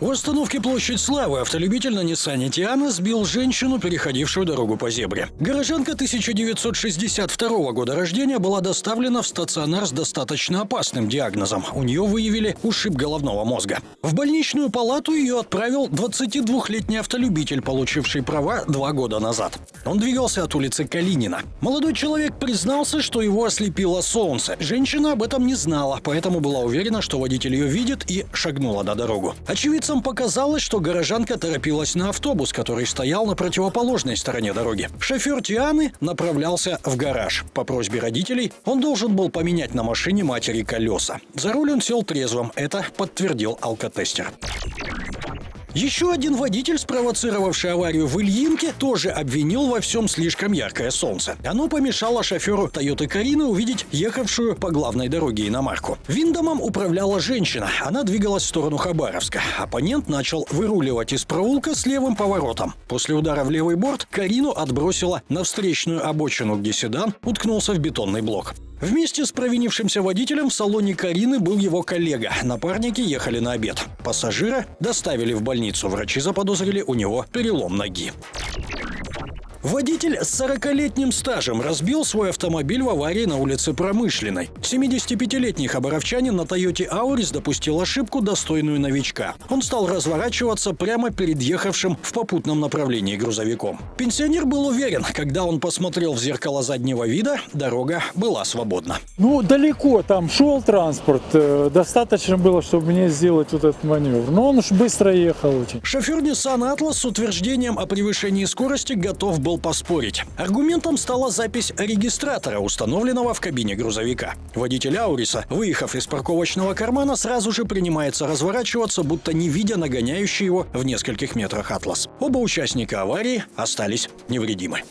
В остановке Площадь Славы автолюбитель на Ниссане Тиана сбил женщину, переходившую дорогу по зебре. Горожанка 1962 года рождения была доставлена в стационар с достаточно опасным диагнозом. У нее выявили ушиб головного мозга. В больничную палату ее отправил 22-летний автолюбитель, получивший права два года назад. Он двигался от улицы Калинина. Молодой человек признался, что его ослепило солнце. Женщина об этом не знала, поэтому была уверена, что водитель ее видит и шагнула на дорогу. Очевидцам показалось, что горожанка торопилась на автобус, который стоял на противоположной стороне дороги. Шофер Тианы направлялся в гараж. По просьбе родителей он должен был поменять на машине матери колеса. За руль он сел трезвым. Это подтвердил алкотестер. Еще один водитель, спровоцировавший аварию в Ильинке, тоже обвинил во всем слишком яркое солнце. Оно помешало шоферу Тойоты Карины увидеть ехавшую по главной дороге иномарку. Виндомом управляла женщина. Она двигалась в сторону Хабаровска. Оппонент начал выруливать из проулка с левым поворотом. После удара в левый борт Карину отбросило на встречную обочину, где седан уткнулся в бетонный блок. Вместе с провинившимся водителем в салоне Карины был его коллега. Напарники ехали на обед. Пассажира доставили в больницу. Врачи заподозрили у него перелом ноги. Водитель с 40-летним стажем разбил свой автомобиль в аварии на улице Промышленной. 75-летний хабаровчанин на Тойоте Аурис допустил ошибку, достойную новичка. Он стал разворачиваться прямо перед ехавшим в попутном направлении грузовиком. Пенсионер был уверен, когда он посмотрел в зеркало заднего вида, дорога была свободна. Ну, далеко там шел транспорт. э, Достаточно было, чтобы мне сделать вот этот маневр. Но он уж быстро ехал очень. Шофер Nissan Atlas с утверждением о превышении скорости готов был поспорить. Аргументом стала запись регистратора, установленного в кабине грузовика. Водитель Ауриса, выехав из парковочного кармана, сразу же принимается разворачиваться, будто не видя нагоняющий его в нескольких метрах Атлас. Оба участника аварии остались невредимы.